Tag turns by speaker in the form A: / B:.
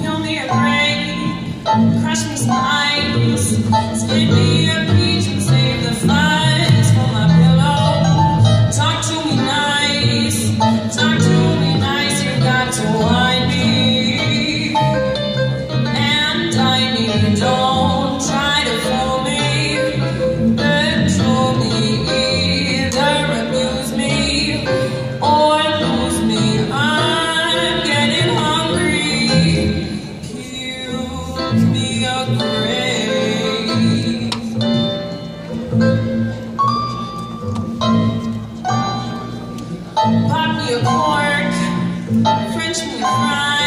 A: Kill me a break, crush me. tears will cry.